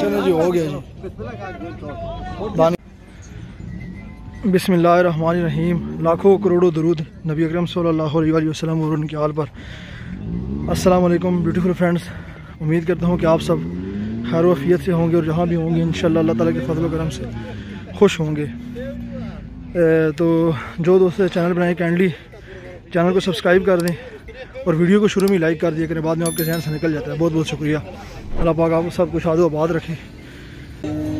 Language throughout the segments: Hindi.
चलो बिसमीम लाखों करोड़ों दरूद नबी अकरम सल्लल्लाहु अलैहि वसल्लम और उनके आल पर। अस्सलाम वालेकुम ब्यूटीफुल फ्रेंड्स उम्मीद करता हूँ कि आप सब खैर वफियत से होंगे और जहाँ भी होंगे इन अल्लाह ताला के फजल करम से खुश होंगे। ए, तो जो दोस्त चैनल बनाए कैंडली चैनल को सब्सक्राइब कर दें और वीडियो को शुरू में लाइक कर दिया करें बाद में आपके जहन से निकल जाता है। बहुत बहुत शुक्रिया। अल्लाह पाक आप सब कुछ आदो आबाद रखें।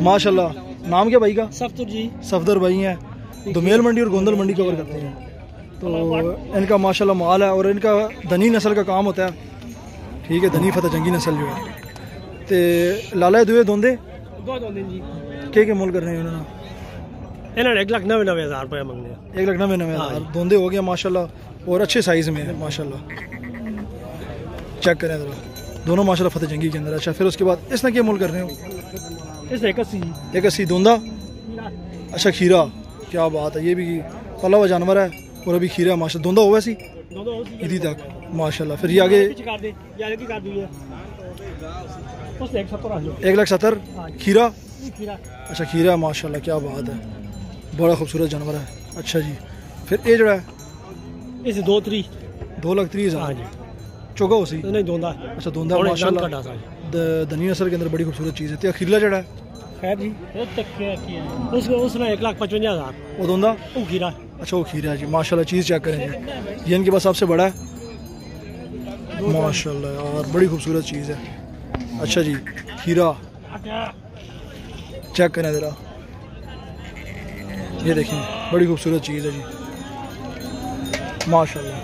माशाल्लाह। नाम क्या भाई का? सफ्तर जी। सफदर भाई हैं। दुमेल मंडी और गोंदल मंडी कवर करते हैं। तो इनका माशाल्लाह माल है और इनका धनी नस्ल का काम होता है। ठीक है धनी फतेह जंगी नस्ल जो है। तो लाला दुए दोंदे दो के के मोल कर रहे हैं उन्होंने? इन्होंने एक लाख नवे नवे हज़ार रुपये मंगने एक लाख नवे नवे हज़ार। दोंदे हो गया माशाल्लाह। और अच्छे साइज़ में है माशाल्लाह। चेक करें ज़रा। दोनों माशाल्लाह फतेह जंगी के अंदर अच्छा फिर उसके बाद इसने क्या मोल कर रहे हो? एक अस्सी। एक अस्सी दोंदा? अच्छा खीरा। क्या बात है ये भी पला हुआ जानवर है और अभी खीरा माशा दोंदा हुआ सी इधी तक माशाल्लाह। फिर ये आगे है। एक लाख सत्तर? खीरा? खीरा। अच्छा खीरा माशाल्लाह क्या बात है। बड़ा खूबसूरत जानवर है। अच्छा जी। फिर ये जड़ा है इसे दो त्री। दो लाख हाँ हज़ार? जी। चौका उसी? नहीं दोंदा। अच्छा दोंदा माशाल्लाह। दंद कटा सा द- धनी नस्ल के अंदर बड़ी खूबसूरत चीज़ है। तो खीरला जड़ा है? खैर जी उसमें उसने एक लाख पचवंजा हज़ार। वो दोंदा? वो खीरा अच्छा वो खीरा जी। माशाल्लाह चीज़ चेक करें जी। ये इनके पास सबसे बड़ा है? माशाल्लाह यार बड़ी खूबसूरत चीज़ है। अच्छा जी खीरा। चेक करें ज़रा। ये देखें बड़ी खूबसूरत चीज़ है जी। माशाल्लाह।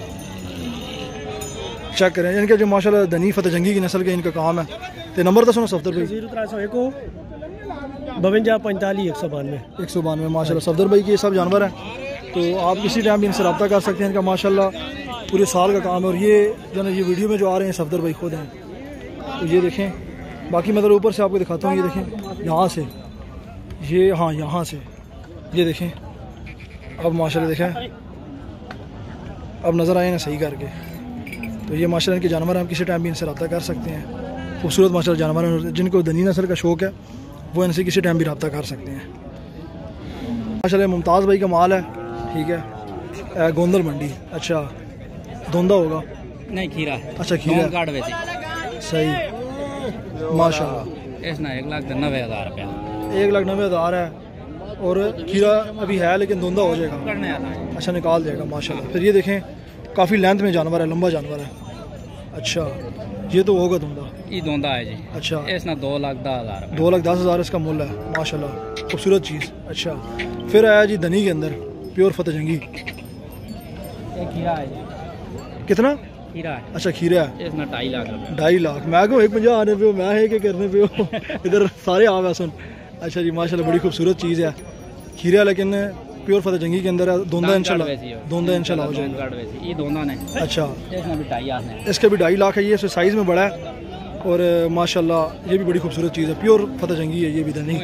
चेक करें। इनके जो माशाल्लाह धनी फतेह जंगी की नस्ल के इनका काम है। तो नंबर तो सुनो सफदर भाई। ज़ीरो त्रै सौ एक बवंजा पैंतालीस एक सौ बानवे। एक सौ बानवे माशा सफदर भाई के ये सब जानवर हैं। तो आप किसी टाइम भी इनसे रब्ता कर सकते हैं इनका माशा पूरे साल का काम है। और ये जो ना ये वीडियो में जो आ रहे हैं सफदर भाई खुद हैं। तो ये देखें। बाकी मैं ज़रा ऊपर से आपको दिखाता हूँ। ये देखें। यहाँ से। ये हाँ यहाँ से। ये देखें। अब माशाल्लाह देखें। अब नज़र आए ना सही करके। तो ये माशाल्लाह इनके जानवर हम किसी टाइम भी इनसे रब्ता कर सकते हैं। खूबसूरत माशा जानवर हैं जिनको दनी नस्ल का शौक़ है वो इनसे किसी टाइम भी रब्ता कर सकते हैं। माशा मुमताज़ भाई का माल है ठीक है। गोंदल मंडी अच्छा। धोंदा होगा? नहीं खीरा। अच्छा खीरा। सही। माशा एक लाख नब्बे हज़ार रुपया। एक लाख नब्बे हज़ार है। और खीरा अभी है लेकिन धोंदा हो जाएगा। अच्छा निकाल देगा माशाल्लाह। फिर ये देखें काफ़ी लेंथ में जानवर है लंबा जानवर है। अच्छा ये तो होगा धुंधा। ये दोंदा है जी। अच्छा। इसना दो लाख दस हज़ार दो लाख दस हज़ार इसका मूल्य है माशाल्लाह। खूबसूरत चीज़। अच्छा फिर आया जी धनी के अंदर प्योर फतेह जंगी। कितना? खीरा है। अच्छा खीरा है। ढाई लाख ढाई लाख। मैं को एक पंजा आने पे हो मैं है के करने पे हो? इधर सारे आ गए सुन। अच्छा जी माशाल्लाह बड़ी खूबसूरत चीज़ है। खीरा लेकिन प्योर फतेह जंगी के अंदर है। दोंदा इंशाल्लाह दोंदा इंशाल्लाह हो जाएगा। ये दोंदा ने अच्छा। इसके भी ढाई लाख है ये साइज़ में बड़ा है। और माशाल्लाह ये भी बड़ी खूबसूरत चीज़ है। प्योर फतेह जंगी है ये भी धनी।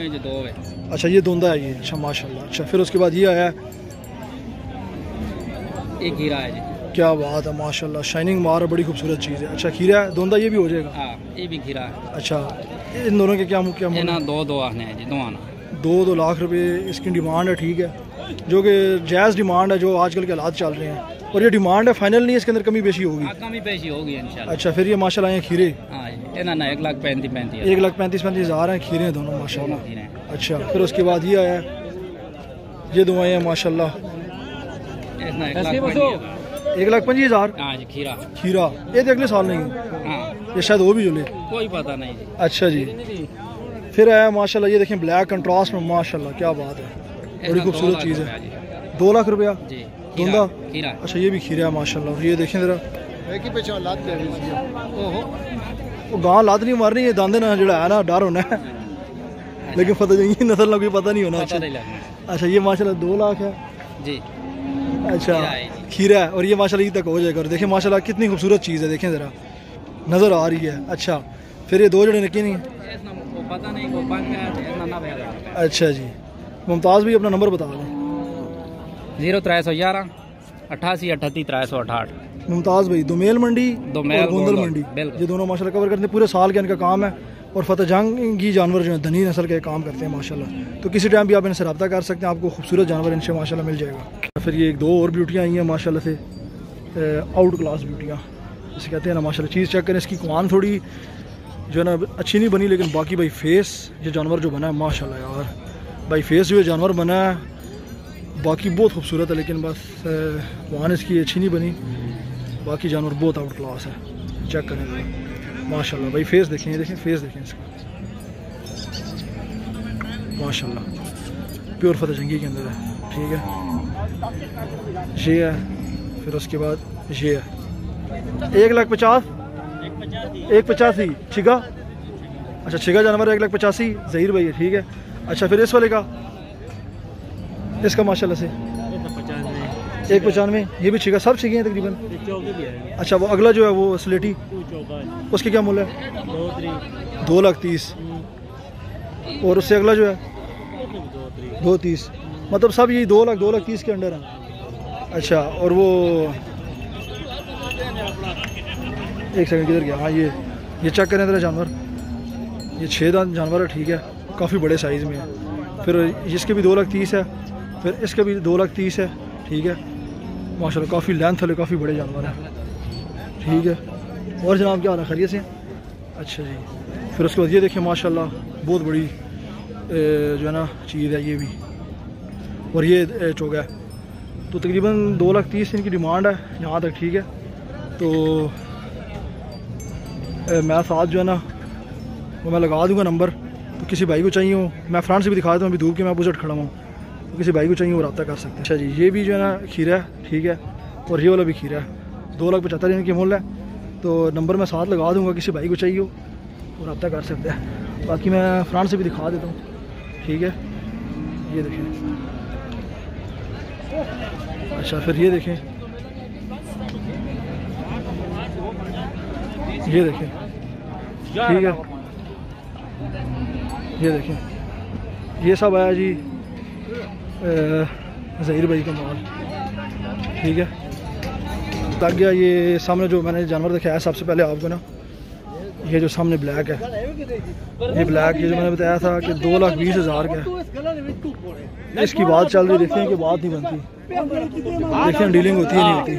अच्छा ये दोंदा है ये। अच्छा माशाल्लाह। अच्छा फिर उसके बाद ये आया है। एक खीरा है जी। क्या बात है माशाल्लाह। शाइनिंग मार बड़ी खूबसूरत चीज़ है। अच्छा खीरा है दोंदा ये भी हो जाएगा? हाँ ये भी खीरा है। अच्छा इन दोनों के क्या क्या ना दो दो आने हैं जी दो आना। दो दो लाख रुपए इसकी डिमांड है ठीक है। जो कि जायज़ डिमांड है जो आजकल के हालात चल रहे हैं। और ये डिमांड है फाइनल नहीं इसके अंदर कमी बेशी होगी। हाँ कमी पेशी होगी इंशाल्लाह। अच्छा फिर ये माशाल्लाह ये खीरे। हाँ ना ना एक लाख पैंतीस पैंतीस एक लाख पैंतीस पैंतीस हज़ार हैं खीरे हैं दोनों माशा अच्छा फिर उसके बाद ये आया ये दो आए हैं इसना एक लाख पच्चीस हज़ार। हाँ जी खीरा। खीरा। ये तो अगले साल नहीं। हाँ। ये शायद वो भी जुले कोई पता नहीं जी। अच्छा जी। फिर आया माशाल्लाह ये देखें ब्लैक कंट्रास्ट में माशाल्लाह क्या बात है। बड़ी खूबसूरत चीज़ है। दो लाख रुपया? जी दोंदा? खीरा खीरा। अच्छा ये भी खीरा है माशाल्लाह। ये देखें ज़रा। ओहो। वो गां लात नहीं मारनी है दांदे ना जड़ा है ना डर होना है। लेकिन फतेह जंगी नस्ल का कोई पता नहीं होना अच्छा। अच्छा ये माशाल्लाह दो लाख है। जी। अच्छा। खीरा है और ये माशाल्लाह ईद तक हो जाएगा। और देखें माशाल्लाह कितनी खूबसूरत चीज़ है देखें ज़रा। नज़र आ रही है। अच्छा फिर ये दो जड़े निकी नहीं अच्छा जी। मुमताज़ भी अपना नंबर बता दें। ज़ीरो त्रै सौ ग्यारह अठासी अठत्ती त्रै सौ अठाठ। मुमताज़ भाई दुमेल मंडी दुमेल, और गोंदल मंडी। ये दोनों माशाल्लाह कवर करते हैं। पूरे साल का इनका काम है। और फतेह जंगी जानवर जो है, धनी नस्ल के काम करते हैं, माशाल्लाह। तो किसी टाइम भी आप इनसे रब्ता कर सकते हैं, आपको खूबसूरत जानवर इनसे, माशाल्लाह, मिल जाएगा। फिर ये एक दो और ब्यूटियाँ आई हैं, माशाल्लाह से आउट क्लास ब्यूटियाँ जिसे कहते हैं ना, माशाल्लाह, चीज़ चेक करें, इसकी कुआन थोड़ी जो है ना, अच्छी नहीं बनी, लेकिन बाकी भाई फेस ये जानवर जो बना है, माशाल्लाह यार। भाई फेस जो जानवर बना है, बाकी बहुत खूबसूरत है, लेकिन बस कुआन इसकी अच्छी नहीं बनी। बाकी जानवर बहुत आउट क्लास है। चेक करें। माशाल्लाह, भाई फेस देखें, ये देखें फेस देखें इसका। माशाल्लाह प्योर फतेह जंगी के अंदर है, ठीक है? ये है, फिर उसके बाद ये है। एक लाख पचास? एक पचासी छिगा अच्छा छिगा जानवर एक लाख पचासी जहीर भाई है, ठीक है? अच्छा फिर इस वाले का, इसका माशाल्लाह से। एक पचानवे ये भी छिगा सब छिगे हैं तकरीबन? अच्छा वो अगला जो है वो स्लेटी? उसके क्या मूल्य है? दो लाख तीस। और उससे अगला जो है? दो तीस। मतलब सब ये दो लाख दो लाख तीस के अंडर हैं। अच्छा और वो एक सेकंड किधर गया? हाँ ये ये चेक करें तेरा जानवर। ये छः दांत जानवर है ठीक है। काफ़ी बड़े साइज़ में है। फिर इसके भी दो लाख तीस है। फिर इसके भी दो लाख तीस है ठीक है। माशाल्लाह, काफ़ी लेंथ वाले, काफ़ी बड़े जानवर हैं। ठीक है। और जनाब, क्या हाल है? खैरियत से? अच्छा जी। फिर उसके बाद ये देखिए, माशाल्लाह, बहुत बड़ी जो है ना, चीज़ है ये भी। और ये चोगा है। तो तकरीबन दो लाख तीस इनकी डिमांड है, यहाँ तक ठीक है। तो मैं साथ जो है ना, वो मैं लगा दूँगा नंबर। तो किसी भाई को चाहिए हो, मैं फ्रंट से भी दिखा देता हूँ, अभी धूप के मैं अपोजिट खड़ा हूँ। तो किसी भाई को चाहिए, वो रब्ता कर सकते हैं। अच्छा जी, ये भी जो है ना, खीरा है, ठीक है, और ये वाला भी खीरा है। दो लाख पचहत्तर इनकी मूल्य है तो नंबर मैं साथ लगा दूँगा, किसी भाई को चाहिए हो, वो रब्ता कर सकते हैं। बाकी मैं फ्रंट से भी दिखा देता हूँ, ठीक है? ये देखें। अच्छा फिर ये देखें। ये देखें। ठीक है? ये देखें। ये सब आया जी। जहीर भाई का माल ठीक है? ताकि ये सामने जो मैंने जानवर दिखाया सबसे पहले आपको ना ये जो सामने ब्लैक है। ये ब्लैक ये जो मैंने बताया था कि दो लाख बीस हज़ार का इसकी बात चल रही, देखते हैं कि बात नहीं बनती। देखते हैं डीलिंग होती है, नहीं होती।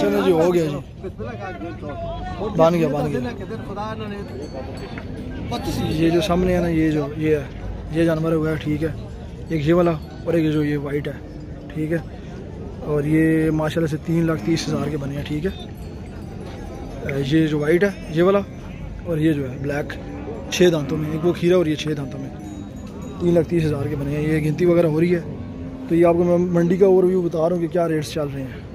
चलो जी, हो गया जी। बन गया बन गया। ये जो सामने है ना, ये जो, ये है। ये जानवर हुआ है ठीक है। एक ये वाला और एक जो ये वाइट है, ठीक है। और ये माशाल्लाह से तीन लाख तीस हज़ार के बने हैं, ठीक है? ये जो वाइट है, ये वाला, और ये जो है ब्लैक छः दांतों में, एक वो खीरा और ये छः दांतों में, तीन लाख तीस हज़ार के बने हैं। ये गिनती वगैरह हो रही है तो ये आपको मैं मंडी का ओवरव्यू बता रहा हूँ कि क्या रेट्स चल रहे हैं।